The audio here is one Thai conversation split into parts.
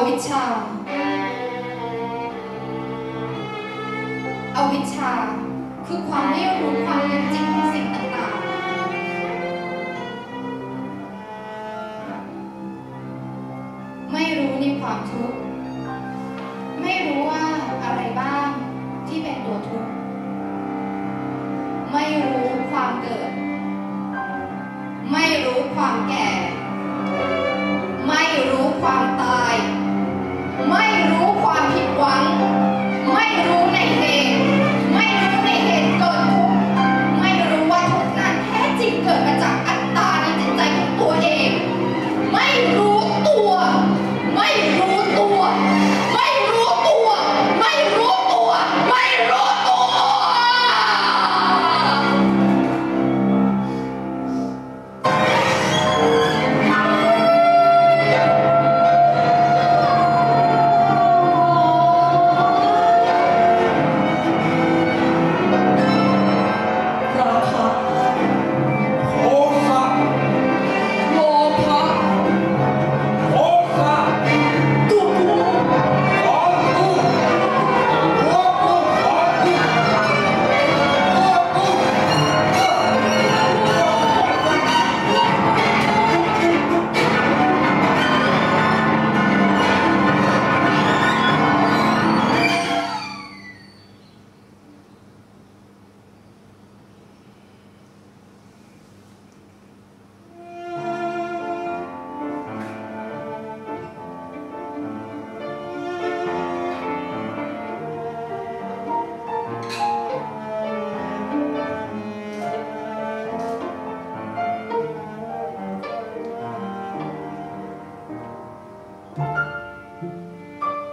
อวิชชาอวิชชา คือความไม่รู้ความเป็นจริงของสิ่งต่างๆ ไม่รู้ในความทุกข์ ไม่รู้ว่าอะไรบ้างที่เป็นตัวทุกข์ ไม่รู้ความเกิด ไม่รู้ความแก่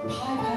Hi, Bye.